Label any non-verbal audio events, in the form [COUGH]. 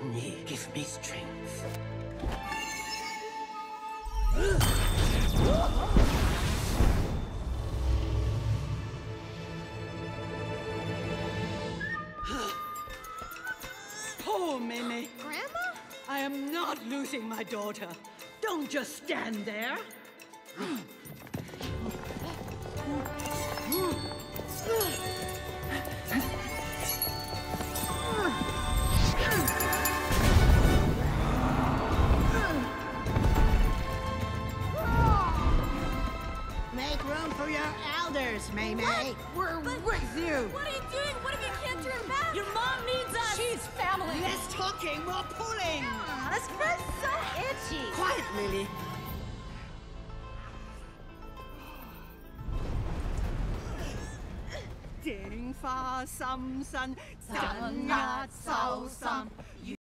Honey, give me strength. [GASPS] Poor Mimi. Grandma? I am not losing my daughter. Don't just stand there. [GASPS] [GASPS] room for your elders, Mei Mei. We're with you. What are you doing? What if you can't turn back? Your mom needs us! She's family! Less talking, more pulling. This fur's so itchy! Quiet, Lily.